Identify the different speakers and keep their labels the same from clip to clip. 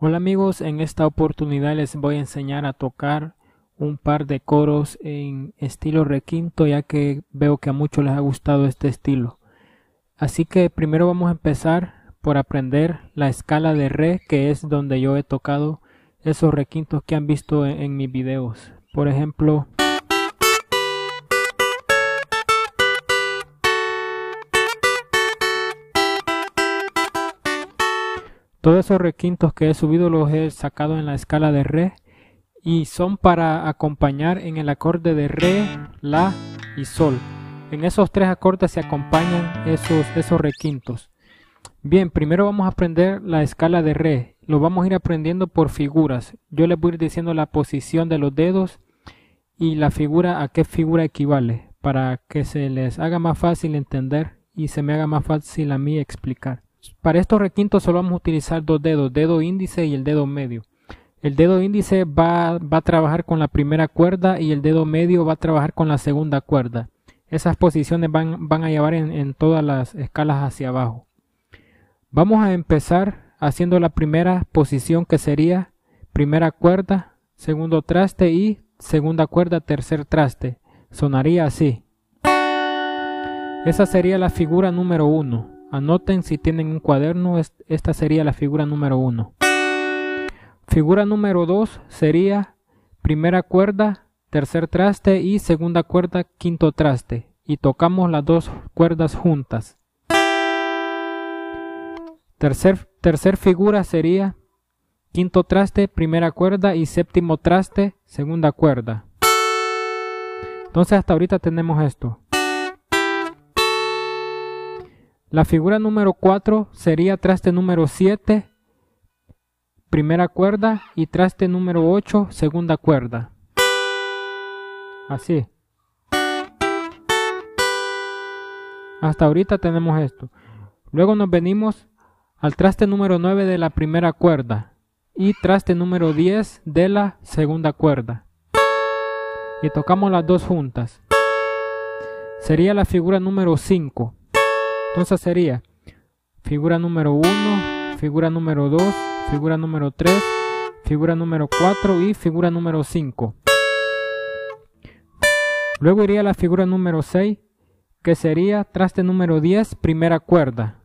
Speaker 1: Hola amigos, en esta oportunidad les voy a enseñar a tocar un par de coros en estilo requinto ya que veo que a muchos les ha gustado este estilo. Así que primero vamos a empezar por aprender la escala de re que es donde yo he tocado esos requintos que han visto en, en mis videos. Por ejemplo, Todos esos requintos que he subido los he sacado en la escala de re y son para acompañar en el acorde de re, la y sol. En esos tres acordes se acompañan esos, esos requintos. Bien, primero vamos a aprender la escala de re. Lo vamos a ir aprendiendo por figuras. Yo les voy a ir diciendo la posición de los dedos y la figura a qué figura equivale para que se les haga más fácil entender y se me haga más fácil a mí explicar. Para estos requintos solo vamos a utilizar dos dedos, dedo índice y el dedo medio. El dedo índice va, a trabajar con la primera cuerda y el dedo medio va a trabajar con la segunda cuerda. Esas posiciones van, a llevar en, en todas las escalas hacia abajo. Vamos a empezar haciendo la primera posición que sería primera cuerda, segundo traste y segunda cuerda, tercer traste. Sonaría así. Esa sería la figura número uno. Anoten si tienen un cuaderno, esta sería la figura número 1. Figura número 2 sería primera cuerda, tercer traste y segunda cuerda, quinto traste. Y tocamos las dos cuerdas juntas. Tercer, tercer figura sería quinto traste, primera cuerda y séptimo traste, segunda cuerda. Entonces hasta ahorita tenemos esto. La figura número 4 sería traste número 7, primera cuerda, y traste número 8, segunda cuerda. Así. Hasta ahorita tenemos esto. Luego nos venimos al traste número 9 de la primera cuerda y traste número 10 de la segunda cuerda. Y tocamos las dos juntas. Sería la figura número 5. Entonces sería figura número 1, figura número 2, figura número 3, figura número 4 y figura número 5. Luego iría la figura número 6, que sería traste número 10, primera cuerda.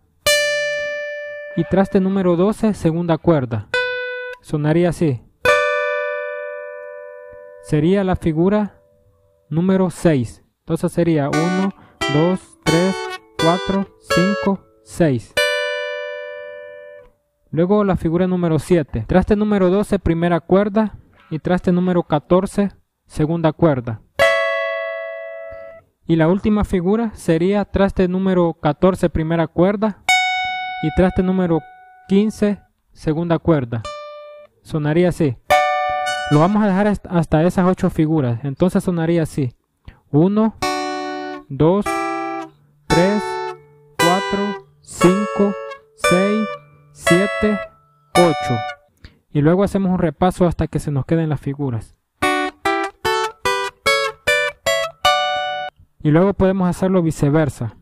Speaker 1: Y traste número 12, segunda cuerda. Sonaría así. Sería la figura número 6. Entonces sería 1, 2, 3, 4, 5, 6. Luego la figura número 7. Traste número 12, primera cuerda. Y traste número 14, segunda cuerda. Y la última figura sería traste número 14, primera cuerda. Y traste número 15, segunda cuerda. Sonaría así. Lo vamos a dejar hasta esas 8 figuras. Entonces sonaría así. 1, 2, 3, 4, 5, 6, 7, 8. Y luego hacemos un repaso hasta que se nos queden las figuras. Y luego podemos hacerlo viceversa.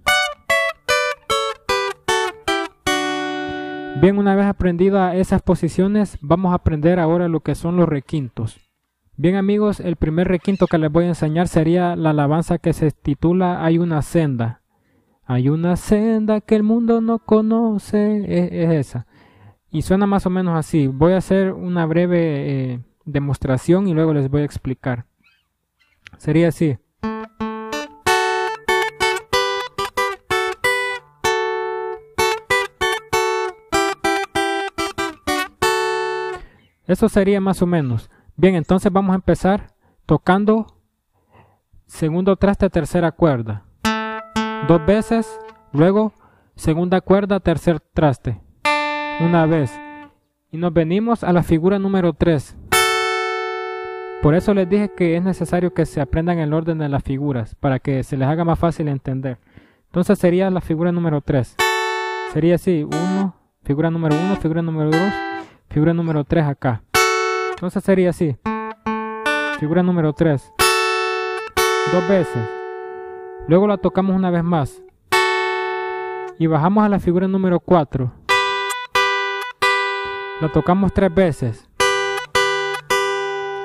Speaker 1: Bien, una vez aprendidas esas posiciones, vamos a aprender ahora lo que son los requintos. Bien amigos, el primer requinto que les voy a enseñar sería la alabanza que se titula Hay una senda. Hay una senda que el mundo no conoce, es, esa. Y suena más o menos así. Voy a hacer una breve eh, demostración y luego les voy a explicar. Sería así. Eso sería más o menos. Bien, entonces vamos a empezar tocando segundo traste, tercera cuerda dos veces, luego segunda cuerda, tercer traste, una vez. Y nos venimos a la figura número 3. Por eso les dije que es necesario que se aprendan el orden de las figuras, para que se les haga más fácil entender. Entonces sería la figura número 3. Sería así, 1, figura número 1, figura número 2, figura número 3 acá. Entonces sería así. Figura número 3. Dos veces. Luego la tocamos una vez más. Y bajamos a la figura número 4. La tocamos tres veces.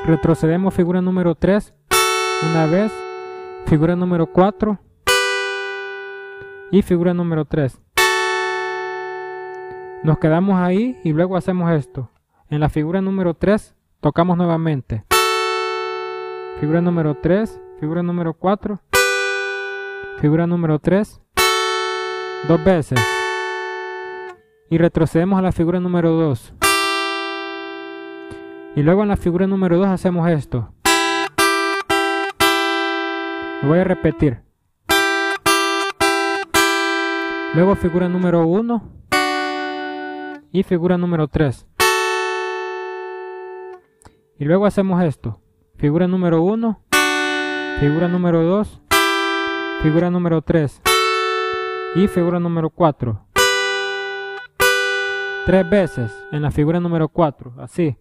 Speaker 1: Retrocedemos figura número 3 una vez, figura número 4 y figura número 3. Nos quedamos ahí y luego hacemos esto. En la figura número 3 tocamos nuevamente. Figura número 3, figura número 4, figura número 3, dos veces. Y retrocedemos a la figura número 2. Y luego en la figura número 2 hacemos esto. Lo voy a repetir. Luego figura número 1 y figura número 3. Y luego hacemos esto. Figura número 1, figura número 2, figura número 3 y figura número 4. Tres veces en la figura número 4, así.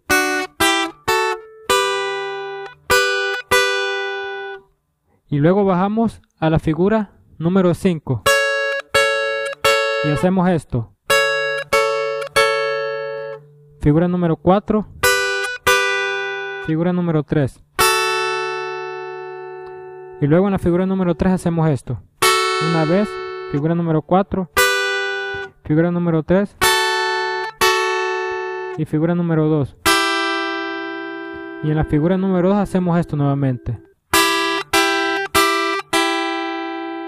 Speaker 1: Y luego bajamos a la figura número 5. Y hacemos esto. Figura número 4. Figura número 3. Y luego en la figura número 3 hacemos esto. Una vez, figura número 4, figura número 3 y figura número 2. Y en la figura número 2 hacemos esto nuevamente.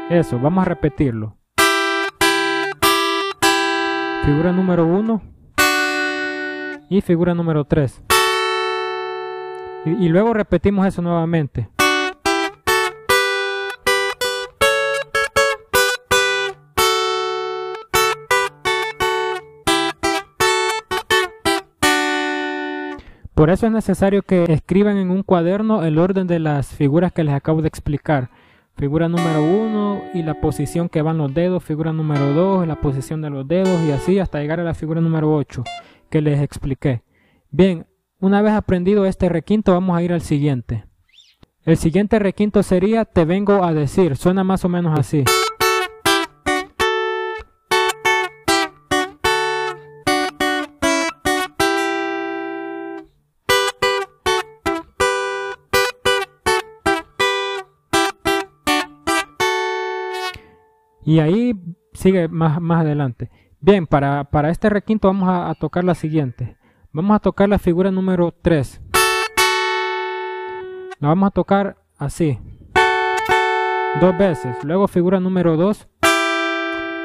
Speaker 1: Eso, vamos a repetirlo. Figura número 1 y figura número 3. Y, y, luego repetimos eso nuevamente. Por eso es necesario que escriban en un cuaderno el orden de las figuras que les acabo de explicar figura número 1 y la posición que van los dedos, figura número 2 la posición de los dedos y así hasta llegar a la figura número 8 que les expliqué. Bien, una vez aprendido este requinto vamos a ir al siguiente. El siguiente requinto sería te vengo a decir, suena más o menos así. Y ahí sigue más, más adelante. Bien, para, para este requinto vamos a, a, tocar la siguiente. Vamos a tocar la figura número 3. La vamos a tocar así. Dos veces. Luego figura número 2.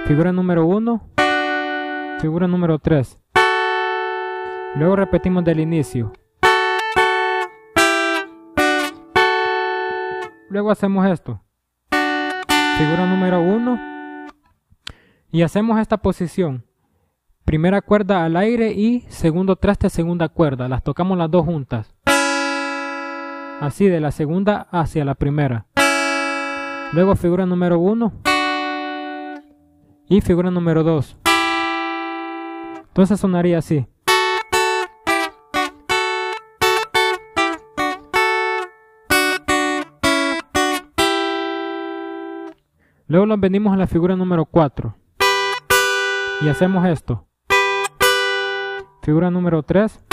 Speaker 1: Figura número 1. Figura número 3. Luego repetimos del inicio. Luego hacemos esto. Figura número 1 y hacemos esta posición. Primera cuerda al aire y segundo traste, segunda cuerda. Las tocamos las dos juntas. Así de la segunda hacia la primera. Luego figura número 1 y figura número 2. Entonces sonaría así. Luego nos venimos a la figura número 4 y hacemos esto. Figura número 3,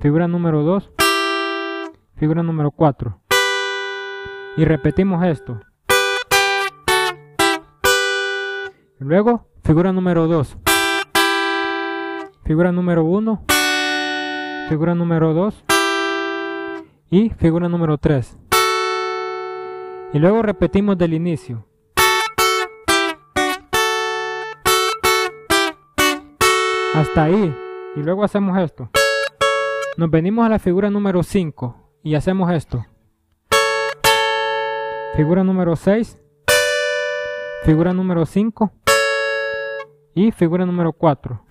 Speaker 1: figura número 2, figura número 4. Y repetimos esto. Luego, figura número 2, figura número 1, figura número 2 y figura número 3. Y luego repetimos del inicio. Hasta ahí. Y luego hacemos esto. Nos venimos a la figura número 5 y hacemos esto. Figura número 6. Figura número 5. Y figura número 4.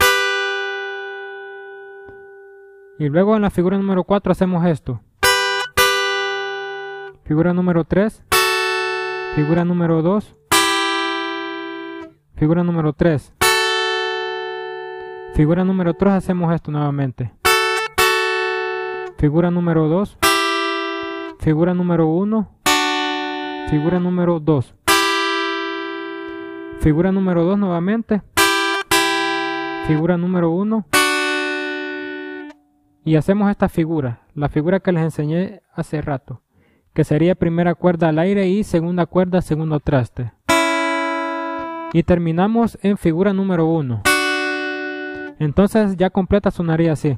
Speaker 1: Y luego en la figura número 4 hacemos esto. Figura número 3. Figura número 2. Figura número 3. Figura número 3 hacemos esto nuevamente. Figura número 2. Figura número 1. Figura número 2. Figura número 2 nuevamente. Figura número 1. y hacemos esta figura, la figura que les enseñé hace rato, que sería primera cuerda al aire y segunda cuerda segundo traste. Y terminamos en figura número 1. Entonces ya completa sonaría así.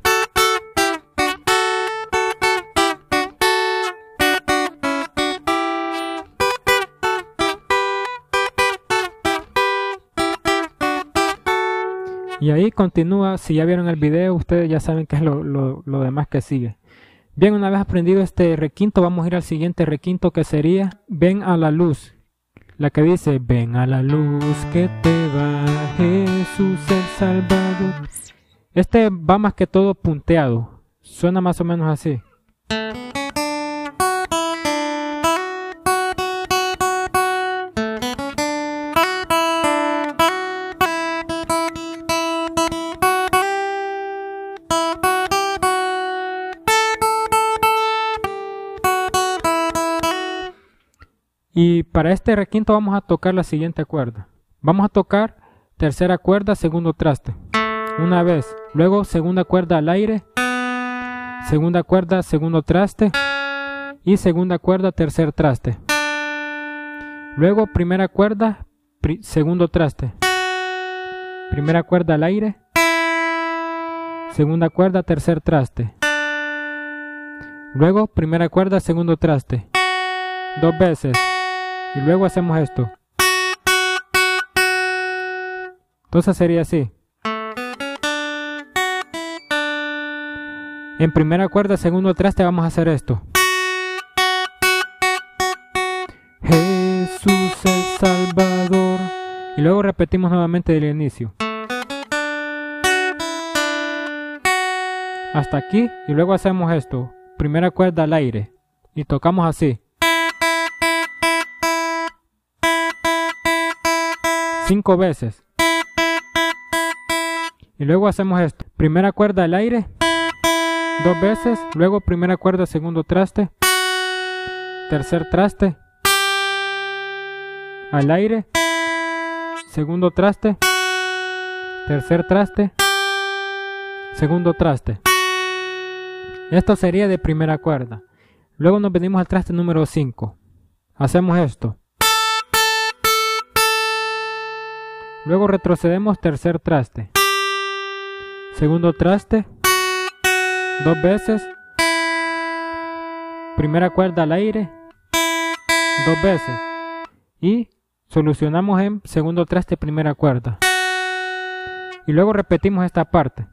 Speaker 1: Y ahí continúa, si ya vieron el video, ustedes ya saben qué es lo, lo, demás que sigue. Bien, una vez aprendido este requinto, vamos a ir al siguiente requinto que sería Ven a la luz. La que dice, ven a la luz que te va El Salvador. Este va más que todo punteado. Suena más o menos así. Y para este requinto vamos a tocar la siguiente cuerda. Vamos a tocar tercera cuerda, segundo traste. Una vez. Luego segunda cuerda al aire. Segunda cuerda, segundo traste. Y segunda cuerda, tercer traste. Luego primera cuerda, segundo traste. Primera cuerda al aire. Segunda cuerda, tercer traste. Luego primera cuerda, segundo traste. Dos veces. Y luego hacemos esto. Entonces sería así. En primera cuerda, segundo traste vamos a hacer esto. Jesús el Salvador. Y luego repetimos nuevamente del inicio. Hasta aquí y luego hacemos esto. Primera cuerda al aire. Y tocamos así. cinco veces. Y luego hacemos esto. Primera cuerda al aire. Dos veces. Luego primera cuerda, segundo traste. Tercer traste. Al aire. Segundo traste. Tercer traste. Segundo traste. Esto sería de primera cuerda. Luego nos venimos al traste número 5. Hacemos esto. Luego retrocedemos tercer traste. Segundo traste. Dos veces. Primera cuerda al aire. Dos veces. Y solucionamos en segundo traste primera cuerda. Y luego repetimos esta parte.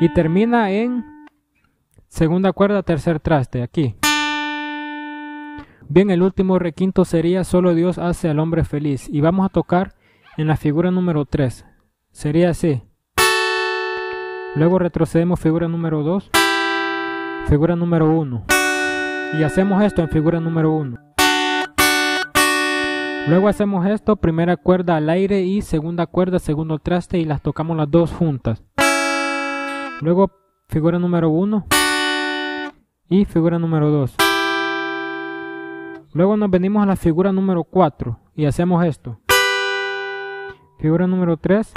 Speaker 1: Y termina en Segunda cuerda, tercer traste, aquí. Bien, el último requinto sería Solo Dios hace al hombre feliz. Y vamos a tocar en la figura número 3. Sería así. Luego retrocedemos figura número 2, figura número 1. Y hacemos esto en figura número 1. Luego hacemos esto, primera cuerda al aire y segunda cuerda, segundo traste y las tocamos las dos juntas. Luego figura número 1 y figura número 2. Luego nos venimos a la figura número 4 y hacemos esto. Figura número 3,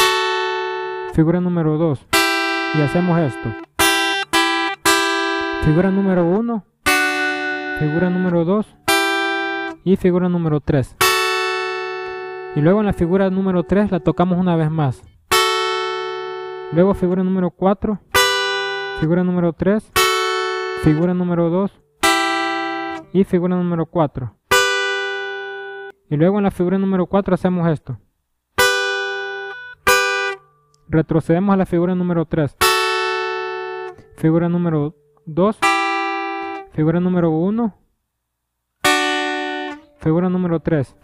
Speaker 1: figura número 2 y hacemos esto. Figura número 1, figura número 2 y figura número 3. Y luego en la figura número 3 la tocamos una vez más. Luego figura número 4, figura número 3 figura número 2 y figura número 4. Y luego en la figura número 4 hacemos esto. Retrocedemos a la figura número 3. Figura número 2. Figura número 1. Figura número 3.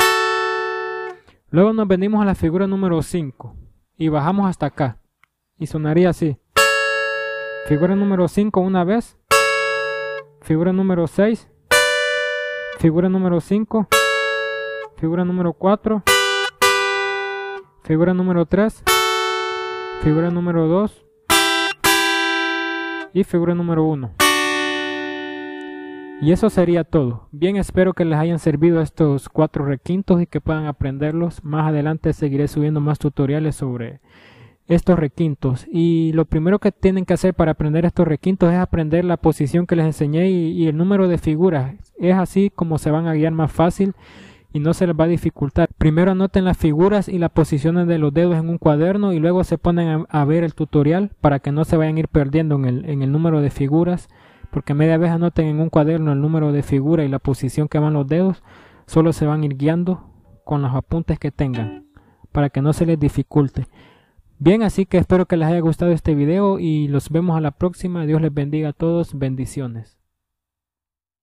Speaker 1: Luego nos venimos a la figura número 5 y bajamos hasta acá. Y sonaría así. Figura número 5 una vez figura número 6, figura número 5, figura número 4, figura número 3, figura número 2 y figura número 1. Y eso sería todo. Bien, espero que les hayan servido estos cuatro requintos y que puedan aprenderlos. Más adelante seguiré subiendo más tutoriales sobre estos requintos. Y lo primero que tienen que hacer para aprender estos requintos es aprender la posición que les enseñé y, el número de figuras. Es así como se van a guiar más fácil y no se les va a dificultar. Primero anoten las figuras y las posiciones de los dedos en un cuaderno y luego se ponen a, ver el tutorial para que no se vayan a ir perdiendo en el, en el número de figuras porque media vez anoten en un cuaderno el número de figura y la posición que van los dedos, solo se van a ir guiando con los apuntes que tengan, para que no se les dificulte. Bien, así que espero que les haya gustado este video y los vemos a la próxima. Dios les bendiga a todos. Bendiciones.